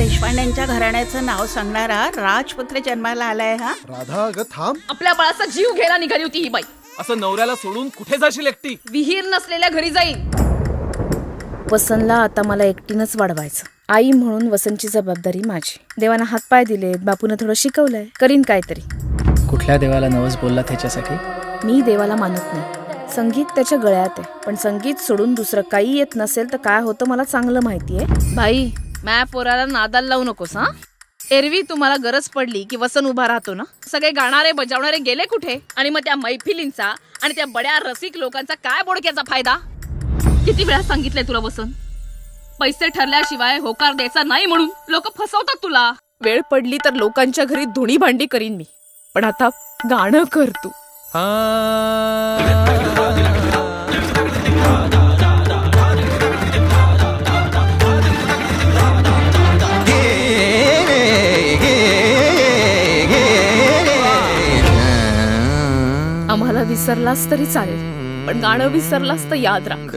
देशपांड्यांच्या घराण्याचं नाव सांगणारा राजपुत्र जन्माला आलाय हा. राधा अगं थांब. आपल्या बाळाचा जीव घ्यायला निघाली होती ही बाई. असं नवऱ्याला सोडून कुठे जाशील एकटी? विहीर नसलेल्या घरी जाईल. वसनला आता मला एकटीनंच वाढवायचं. आई म्हणून वसनची जबाबदारी माझी. देवानं हातपाय दिलेत बापूनं थोडं शिकवलंय. करीन काहीतरी. कुठल्या देवाला नवस बोलला त्याच्यासाठी मी देवाला मानत नाही. संगीत त्याच्या गळ्यात आहे. पण संगीत सोडून दुसरं काही येत नसेल तर काय होतं मला चांगलं माहितीये? बाई मॅ पोराला नादाला लावू नकोस हा? एरवी तुम्हाला गरज पडली की वसन उभा राहतो ना? सगळे गाणारे बजावणारे गेले कुठे? आणि मग त्या मैफिलींचा आणि त्या बड्या रसिक लोकांचा काय बोडक्याचा फायदा? किती वेळा सांगितलंय तुला वसन? पैसे ठरल्याशिवाय होकार द्यायचा नाही म्हणून लोक फसवतात तुला. वेळ पडली तर लोकांच्या घरी धुणी भांडी करीन मी. पण आता गाणं कर तू. आम्हाला विसरलास तरी चालेल पण गाणं विसरलास तर याद राख.